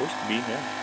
supposed to be now.